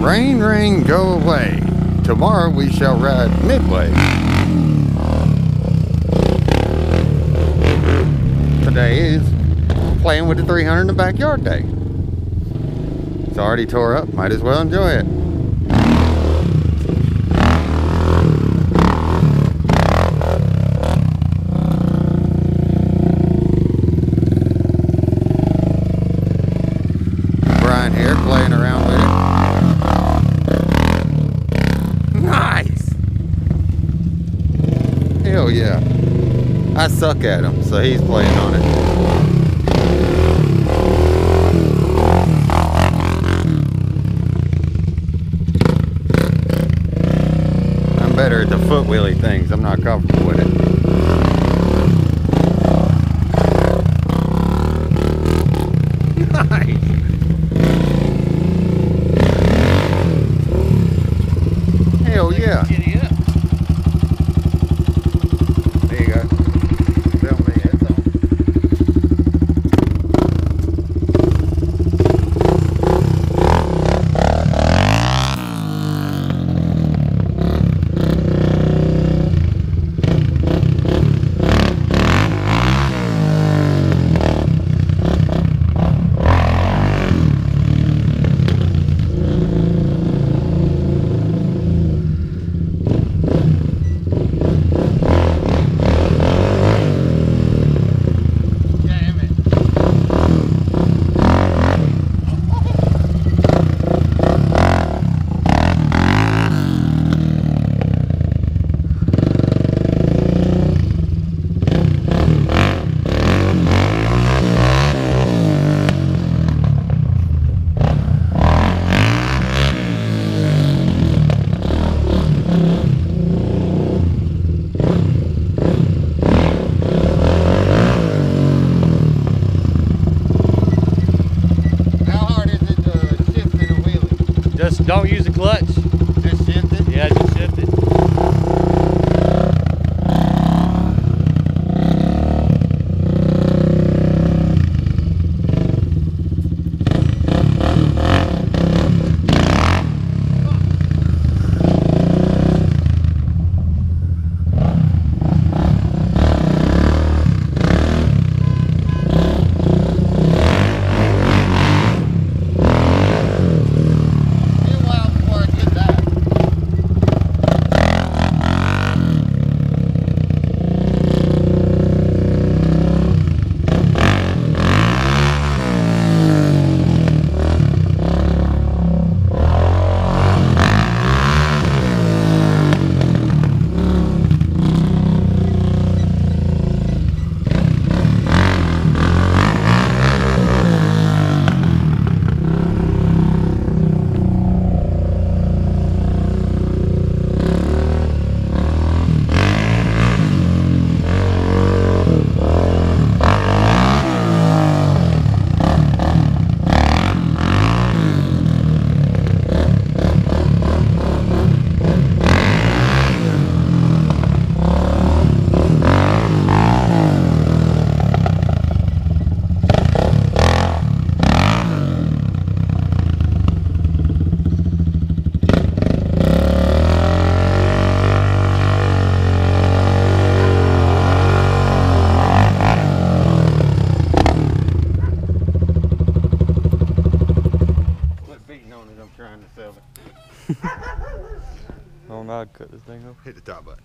Rain, rain, go away. Tomorrow we shall ride midway. Today is playing with the 300 in the backyard day. It's already tore up, might as well enjoy it. Brian here playing around with it. Nice! Hell yeah. I suck at him, so he's playing on it. I'm better at the foot wheelie things. I'm not comfortable with it. Nice. Hell yeah. Just don't use the clutch. On it, I'm trying to sell it. Oh, no, cut this thing off. Hit the top button.